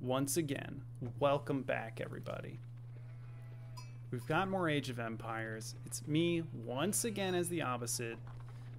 once again. Welcome back, everybody. We've got more Age of Empires. It's me once again as the Abbasid,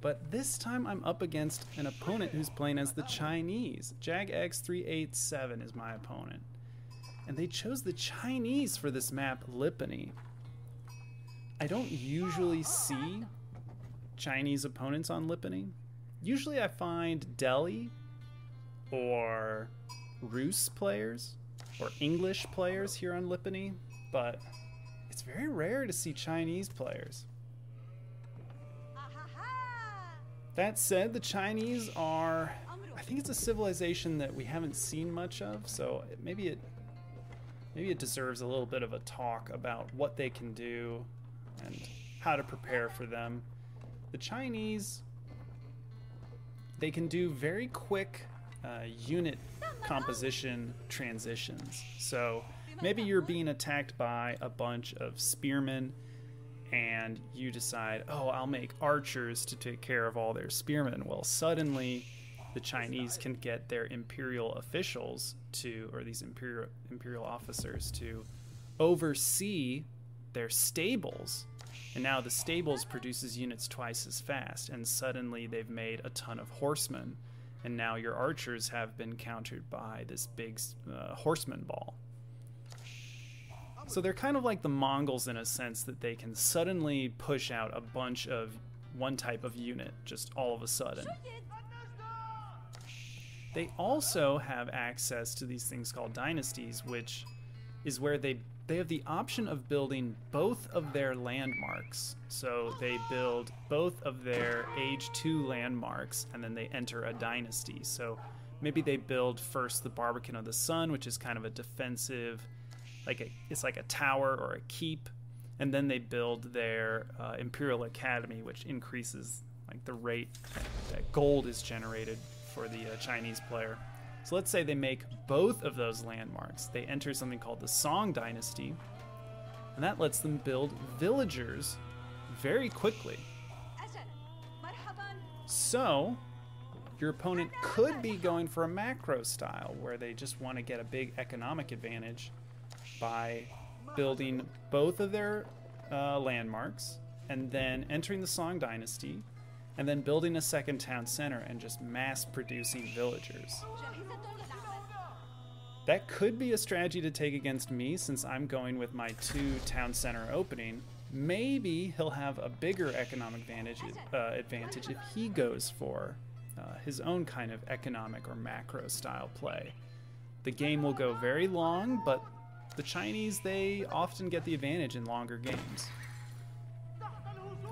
but this time I'm up against an opponent who's playing as the Chinese. JagX387 is my opponent. And they chose the Chinese for this map, Lipany. I don't usually see Chinese opponents on Lipany. Usually I find Delhi or Rus players or English players here on Lipany, but it's very rare to see Chinese players. That said, the Chinese are, I think it's a civilization that we haven't seen much of, so maybe it maybe it deserves a little bit of a talk about what they can do and how to prepare for them. The Chinese, they can do very quick uh, unit composition transitions. So maybe you're being attacked by a bunch of spearmen and you decide, oh, I'll make archers to take care of all their spearmen. Well, suddenly the Chinese can get their imperial officials to, or these imperial imperial officers to oversee their stables. And now the stables produces units twice as fast, and suddenly they've made a ton of horsemen and now your archers have been countered by this big uh, horseman ball. So they're kind of like the Mongols in a sense that they can suddenly push out a bunch of one type of unit just all of a sudden. They also have access to these things called dynasties, which is where they they have the option of building both of their landmarks. So they build both of their age 2 landmarks and then they enter a dynasty. So maybe they build first the Barbican of the Sun, which is kind of a defensive like a it's like a tower or a keep, and then they build their uh, Imperial Academy, which increases like the rate that gold is generated for the uh, Chinese player. So let's say they make both of those landmarks. They enter something called the Song Dynasty, and that lets them build villagers very quickly. So, your opponent could be going for a macro style where they just want to get a big economic advantage by building both of their uh, landmarks and then entering the Song Dynasty and then building a second town center and just mass producing villagers. That could be a strategy to take against me since I'm going with my two town center opening. Maybe he'll have a bigger economic advantage, uh, advantage if he goes for uh, his own kind of economic or macro style play. The game will go very long, but the Chinese, they often get the advantage in longer games.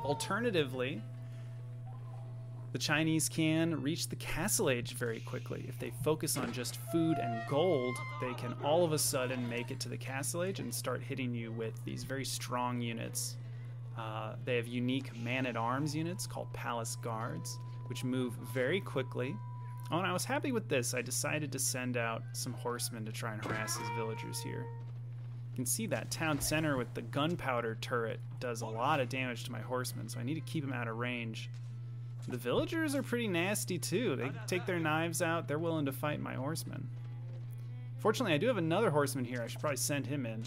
Alternatively, the Chinese can reach the Castle Age very quickly. If they focus on just food and gold, they can all of a sudden make it to the Castle Age and start hitting you with these very strong units. Uh, they have unique man at arms units called Palace Guards, which move very quickly. Oh, and I was happy with this. I decided to send out some horsemen to try and harass his villagers here. You can see that town center with the gunpowder turret does a lot of damage to my horsemen, so I need to keep them out of range. The villagers are pretty nasty too. They take their knives out. They're willing to fight my horsemen. Fortunately, I do have another horseman here. I should probably send him in.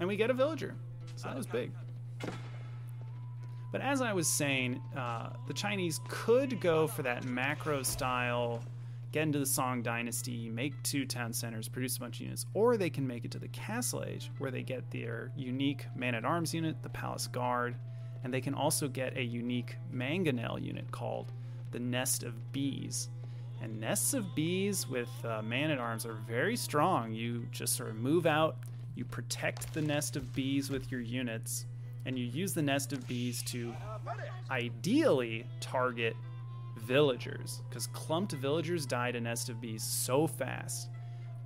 And we get a villager. So that was big. But as I was saying, uh, the Chinese could go for that macro style, get into the Song Dynasty, make two town centers, produce a bunch of units, or they can make it to the Castle Age, where they get their unique man at arms unit, the Palace Guard, and they can also get a unique mangonel unit called the Nest of Bees. And nests of bees with uh, man at arms are very strong. You just sort of move out, you protect the nest of bees with your units, and you use the nest of bees to ideally target villagers, because clumped villagers die to nest of bees so fast.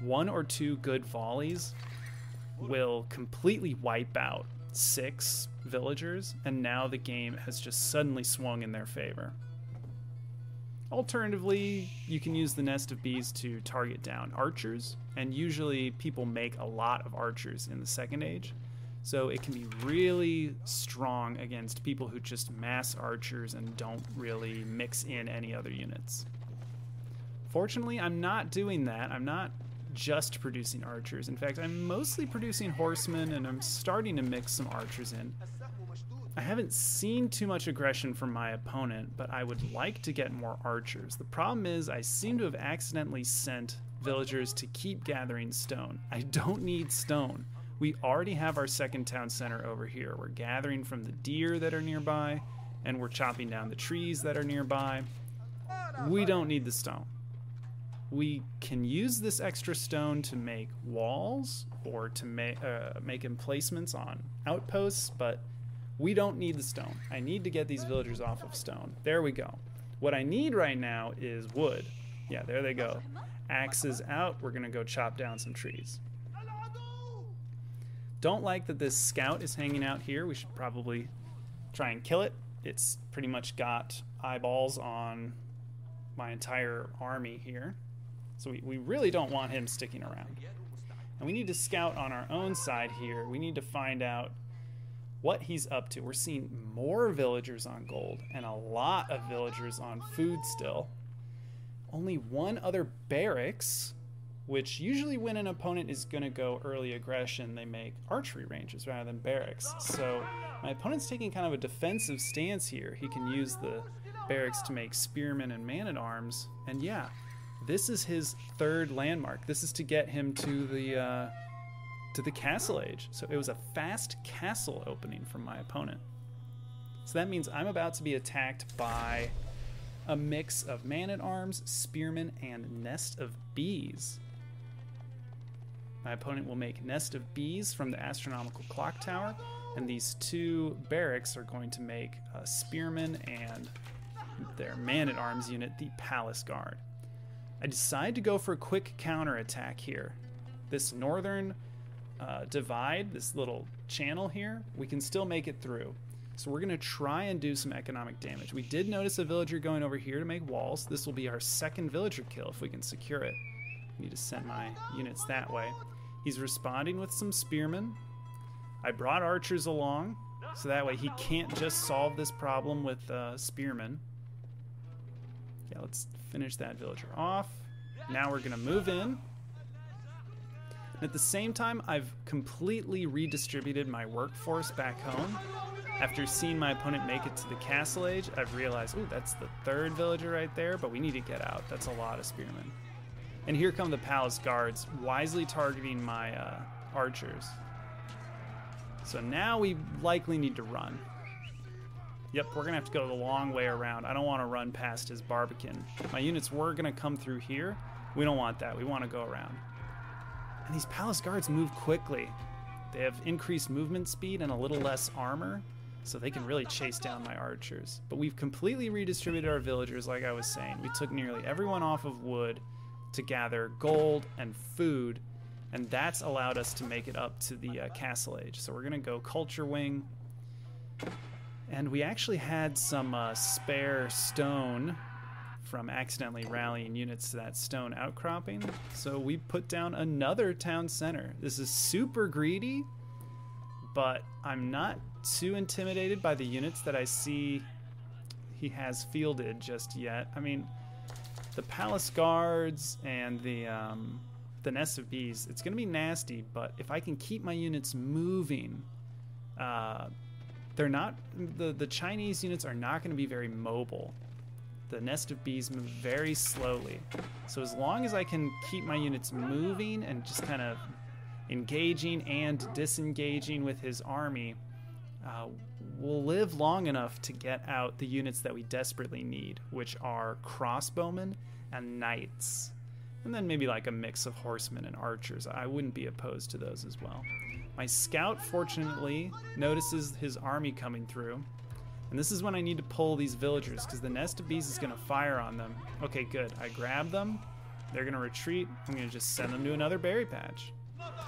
One or two good volleys will completely wipe out six villagers, and now the game has just suddenly swung in their favor. Alternatively, you can use the nest of bees to target down archers, and usually people make a lot of archers in the second age, so it can be really strong against people who just mass archers and don't really mix in any other units. Fortunately, I'm not doing that. I'm not just producing archers. In fact, I'm mostly producing horsemen and I'm starting to mix some archers in. I haven't seen too much aggression from my opponent, but I would like to get more archers. The problem is I seem to have accidentally sent villagers to keep gathering stone. I don't need stone. We already have our second town center over here. We're gathering from the deer that are nearby, and we're chopping down the trees that are nearby. We don't need the stone. We can use this extra stone to make walls or to make uh, make emplacements on outposts, but we don't need the stone. I need to get these villagers off of stone. There we go. What I need right now is wood. Yeah, there they go. Axes out. We're going to go chop down some trees. Don't like that this scout is hanging out here. We should probably try and kill it. It's pretty much got eyeballs on my entire army here. So we, we really don't want him sticking around. And we need to scout on our own side here. We need to find out what he's up to. We're seeing more villagers on gold and a lot of villagers on food still. Only one other barracks, which usually when an opponent is going to go early aggression, they make archery ranges rather than barracks. So my opponent's taking kind of a defensive stance here. He can use the barracks to make spearmen and man-at-arms. And yeah, this is his third landmark. This is to get him to the... Uh, to the castle age. So it was a fast castle opening from my opponent. So that means I'm about to be attacked by a mix of man at arms, spearmen, and nest of bees. My opponent will make nest of bees from the astronomical clock tower, and these two barracks are going to make a spearmen and their man at arms unit, the palace guard. I decide to go for a quick counter attack here. This northern uh, divide, this little channel here, we can still make it through. So we're going to try and do some economic damage. We did notice a villager going over here to make walls. This will be our second villager kill if we can secure it. I need to send my units that way. He's responding with some spearmen. I brought archers along, so that way he can't just solve this problem with uh, spearmen. Yeah, let's finish that villager off. Now we're to move in. And at the same time, I've completely redistributed my workforce back home. After seeing my opponent make it to the castle age, I've realized, ooh, that's the third villager right there, but we need to get out. That's a lot of spearmen. And here come the palace guards, wisely targeting my uh, archers. So now we likely need to run. Yep, we're gonna have to go the long way around. I don't want to run past his barbican. My units were gonna come through here. We don't want that. We want to go around. And these palace guards move quickly. They have increased movement speed and a little less armor, so they can really chase down my archers. But we've completely redistributed our villagers, like I was saying. We took nearly everyone off of wood to gather gold and food, and that's allowed us to make it up to the uh, castle age. So we're gonna go culture wing, and we actually had some uh, spare stone from accidentally rallying units to that stone outcropping. So we put down another town center. This is super greedy, but I'm not too intimidated by the units that I see he has fielded just yet. I mean, the palace guards and the um, the nest of bees, it's going to be nasty, but if I can keep my units moving, uh, they're not the the Chinese units are not going to be very mobile the nest of bees move very slowly. So as long as I can keep my units moving and just kind of engaging and disengaging with his army, uh, we'll live long enough to get out the units that we desperately need, which are crossbowmen and knights. And then maybe like a mix of horsemen and archers. I wouldn't be opposed to those as well. My scout, fortunately, notices his army coming through and this is when I need to pull these villagers because the nest of bees is going to fire on them. Okay, good. I grab them. They're going to retreat. I'm going to just send them to another berry patch.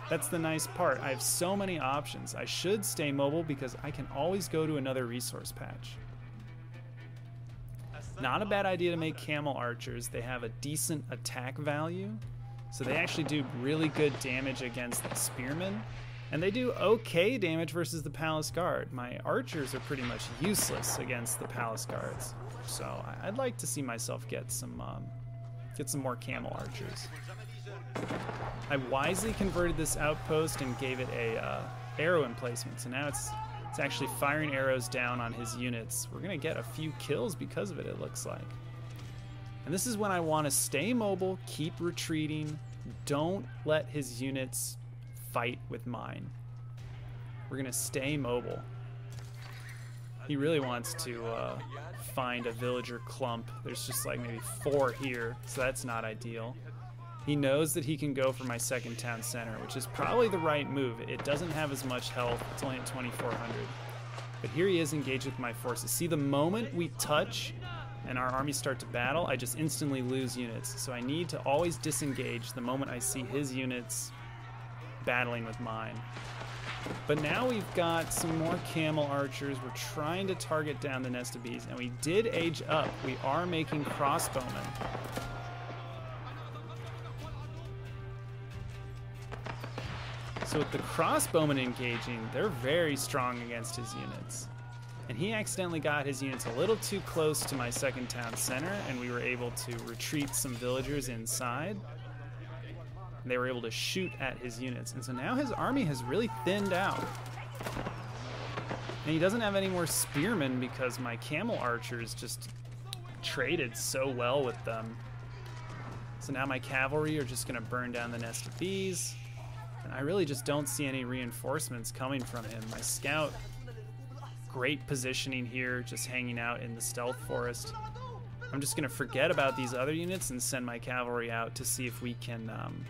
That's the nice part. I have so many options. I should stay mobile because I can always go to another resource patch. Not a bad idea to make camel archers. They have a decent attack value. So they actually do really good damage against the spearmen. And they do okay damage versus the Palace Guard. My archers are pretty much useless against the Palace Guards. So I'd like to see myself get some um, get some more camel archers. I wisely converted this outpost and gave it a uh, arrow emplacement. So now it's it's actually firing arrows down on his units. We're gonna get a few kills because of it. It looks like. And this is when I want to stay mobile, keep retreating, don't let his units fight with mine. We're gonna stay mobile. He really wants to uh, find a villager clump. There's just like maybe four here, so that's not ideal. He knows that he can go for my second town center, which is probably the right move. It doesn't have as much health, it's only at 2400. But here he is engaged with my forces. See, the moment we touch and our armies start to battle, I just instantly lose units. So I need to always disengage the moment I see his units battling with mine. But now we've got some more camel archers. We're trying to target down the nest of bees, and we did age up. We are making crossbowmen. So with the crossbowmen engaging, they're very strong against his units. And he accidentally got his units a little too close to my second town center, and we were able to retreat some villagers inside. And they were able to shoot at his units. And so now his army has really thinned out. And he doesn't have any more spearmen because my camel archers just traded so well with them. So now my cavalry are just going to burn down the nest of bees. And I really just don't see any reinforcements coming from him. My scout, great positioning here, just hanging out in the stealth forest. I'm just going to forget about these other units and send my cavalry out to see if we can um,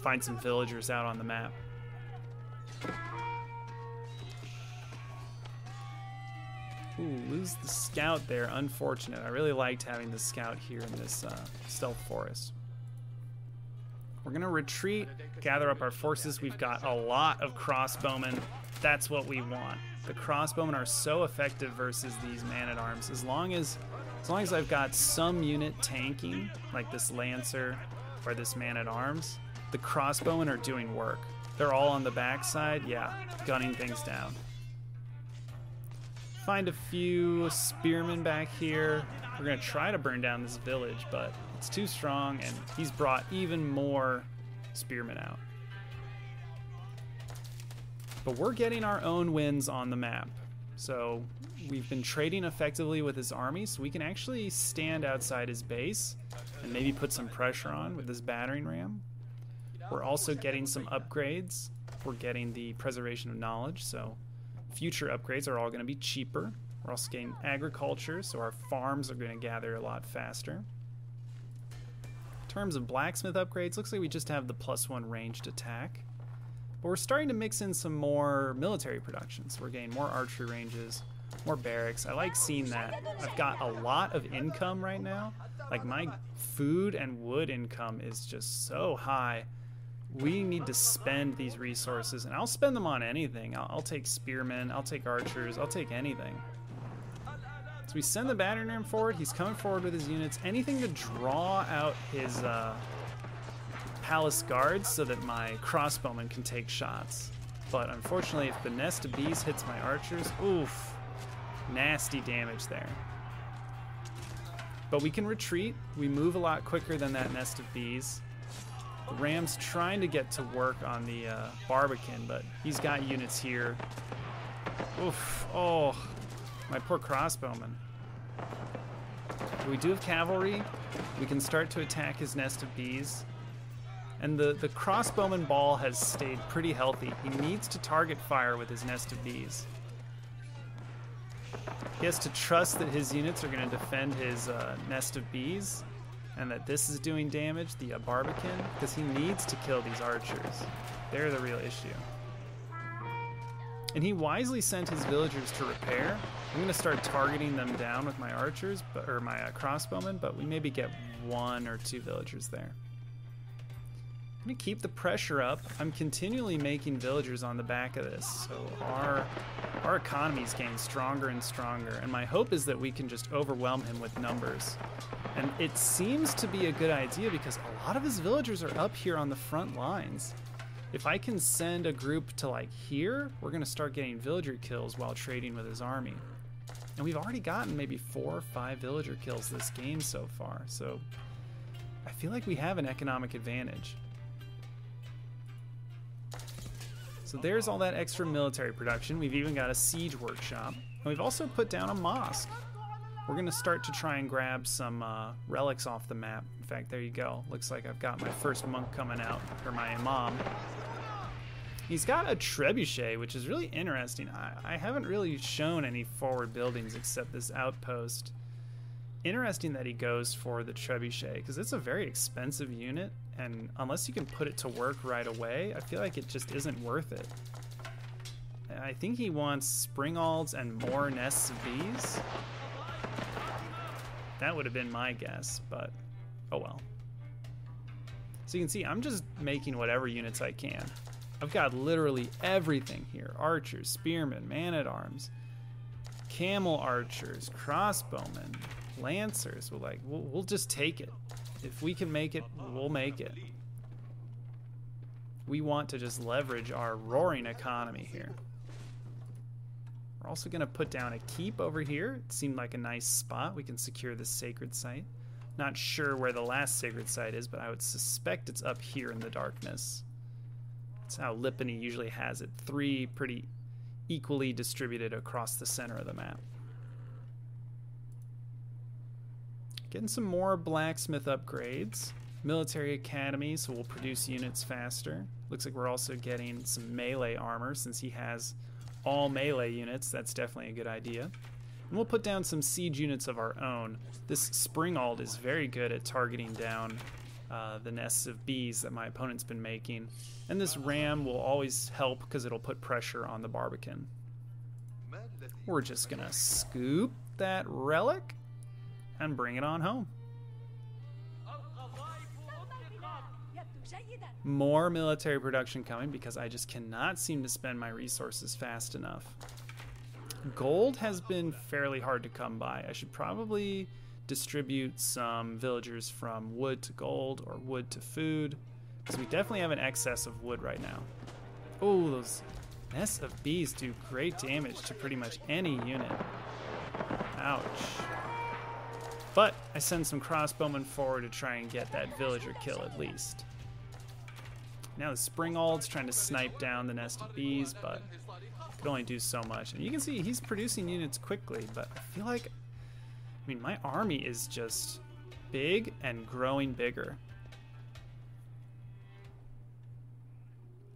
find some villagers out on the map. Ooh, lose the scout there. Unfortunate. I really liked having the scout here in this uh, stealth forest. We're gonna retreat, gather up our forces. We've got a lot of crossbowmen. That's what we want. The crossbowmen are so effective versus these man-at-arms. As long as, as long as I've got some unit tanking, like this lancer or this man-at-arms, the crossbowmen are doing work. They're all on the backside, yeah, gunning things down. Find a few spearmen back here. We're gonna try to burn down this village, but it's too strong, and he's brought even more spearmen out. But we're getting our own wins on the map. So we've been trading effectively with his army, so we can actually stand outside his base and maybe put some pressure on with this battering ram. We're also getting some upgrades. We're getting the preservation of knowledge, so future upgrades are all going to be cheaper. We're also getting agriculture, so our farms are going to gather a lot faster In terms of blacksmith upgrades, looks like we just have the plus one ranged attack. But we're starting to mix in some more military production. So we're getting more archery ranges, more barracks. I like seeing that. I've got a lot of income right now. Like my food and wood income is just so high. We need to spend these resources, and I'll spend them on anything. I'll, I'll take spearmen, I'll take archers, I'll take anything. So we send the battering ram forward. He's coming forward with his units. Anything to draw out his uh, palace guards so that my crossbowmen can take shots. But unfortunately, if the nest of bees hits my archers, oof, nasty damage there. But we can retreat. We move a lot quicker than that nest of bees. Ram's trying to get to work on the uh, Barbican, but he's got units here. Oof, oh, my poor crossbowman. We do have cavalry. We can start to attack his nest of bees. And the, the crossbowman ball has stayed pretty healthy. He needs to target fire with his nest of bees. He has to trust that his units are going to defend his uh, nest of bees and that this is doing damage, the Barbican, because he needs to kill these archers. They're the real issue. And he wisely sent his villagers to repair. I'm going to start targeting them down with my archers, but, or my uh, crossbowmen, but we maybe get one or two villagers there. I'm to keep the pressure up. I'm continually making villagers on the back of this, so our, our economy is getting stronger and stronger, and my hope is that we can just overwhelm him with numbers. And it seems to be a good idea because a lot of his villagers are up here on the front lines. If I can send a group to like here, we're gonna start getting villager kills while trading with his army. And we've already gotten maybe four or five villager kills this game so far, so I feel like we have an economic advantage. So there's all that extra military production. We've even got a siege workshop. And we've also put down a mosque. We're going to start to try and grab some uh, relics off the map. In fact, there you go. Looks like I've got my first monk coming out, or my imam. He's got a trebuchet, which is really interesting. I, I haven't really shown any forward buildings except this outpost. Interesting that he goes for the trebuchet, because it's a very expensive unit, and unless you can put it to work right away, I feel like it just isn't worth it. I think he wants springalds and more nests of bees. That would have been my guess, but oh well. So you can see I'm just making whatever units I can. I've got literally everything here. Archers, spearmen, man-at-arms, camel archers, crossbowmen, lancers. We're like, we'll, we'll just take it. If we can make it, we'll make it. We want to just leverage our roaring economy here. We're also going to put down a keep over here. It seemed like a nice spot. We can secure the sacred site. Not sure where the last sacred site is, but I would suspect it's up here in the darkness. That's how Lipany usually has it. Three pretty equally distributed across the center of the map. Getting some more blacksmith upgrades. Military academy, so we'll produce units faster. Looks like we're also getting some melee armor since he has all melee units. That's definitely a good idea. And we'll put down some siege units of our own. This Springald is very good at targeting down uh, the nests of bees that my opponent's been making. And this ram will always help because it'll put pressure on the Barbican. We're just gonna scoop that relic and bring it on home. More military production coming because I just cannot seem to spend my resources fast enough. Gold has been fairly hard to come by. I should probably distribute some villagers from wood to gold or wood to food because we definitely have an excess of wood right now. Oh, those nests of bees do great damage to pretty much any unit. Ouch. But I send some crossbowmen forward to try and get that villager kill at least. Now the Springald's trying to snipe down the nest of bees, but could only do so much. And you can see he's producing units quickly, but I feel like, I mean, my army is just big and growing bigger.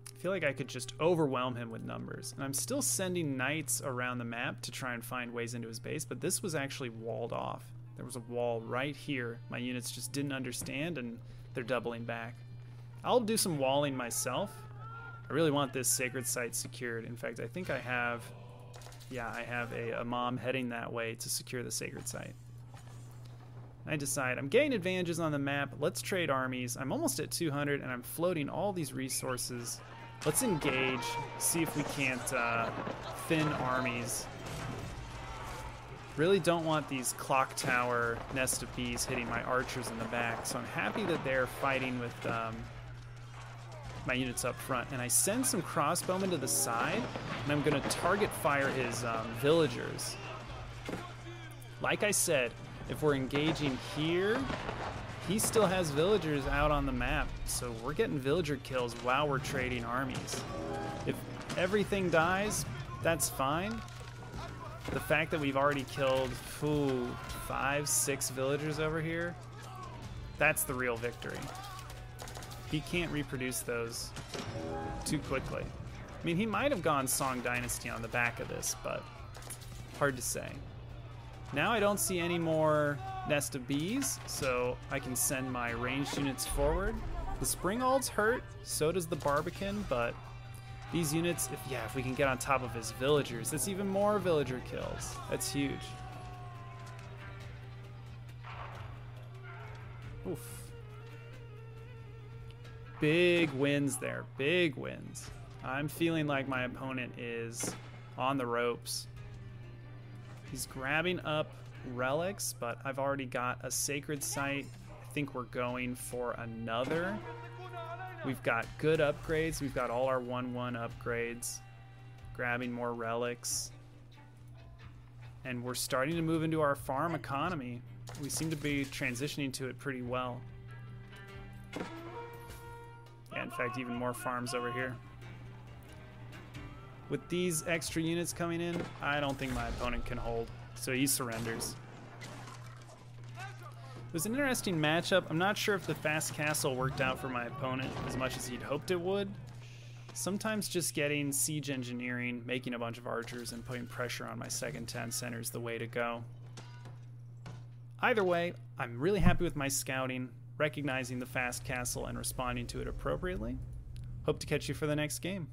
I feel like I could just overwhelm him with numbers. And I'm still sending knights around the map to try and find ways into his base, but this was actually walled off. There was a wall right here. My units just didn't understand and they're doubling back. I'll do some walling myself. I really want this sacred site secured. In fact, I think I have, yeah, I have a, a mom heading that way to secure the sacred site. I decide I'm getting advantages on the map. Let's trade armies. I'm almost at 200 and I'm floating all these resources. Let's engage, see if we can't uh, thin armies Really don't want these clock tower nest of bees hitting my archers in the back, so I'm happy that they're fighting with um, my units up front. And I send some crossbowmen to the side, and I'm going to target fire his um, villagers. Like I said, if we're engaging here, he still has villagers out on the map, so we're getting villager kills while we're trading armies. If everything dies, that's fine, the fact that we've already killed five, six villagers over here, that's the real victory. He can't reproduce those too quickly. I mean, he might have gone Song Dynasty on the back of this, but hard to say. Now I don't see any more Nest of Bees, so I can send my ranged units forward. The Springald's hurt, so does the Barbican, but these units, if yeah, if we can get on top of his villagers, that's even more villager kills. That's huge. Oof. Big wins there. Big wins. I'm feeling like my opponent is on the ropes. He's grabbing up relics, but I've already got a sacred site. I think we're going for another. We've got good upgrades. We've got all our 1-1 upgrades. Grabbing more relics. And we're starting to move into our farm economy. We seem to be transitioning to it pretty well. Yeah, in fact, even more farms over here. With these extra units coming in, I don't think my opponent can hold, so he surrenders. It was an interesting matchup. I'm not sure if the fast castle worked out for my opponent as much as he'd hoped it would. Sometimes just getting siege engineering, making a bunch of archers, and putting pressure on my second 10 center is the way to go. Either way, I'm really happy with my scouting, recognizing the fast castle and responding to it appropriately. Hope to catch you for the next game.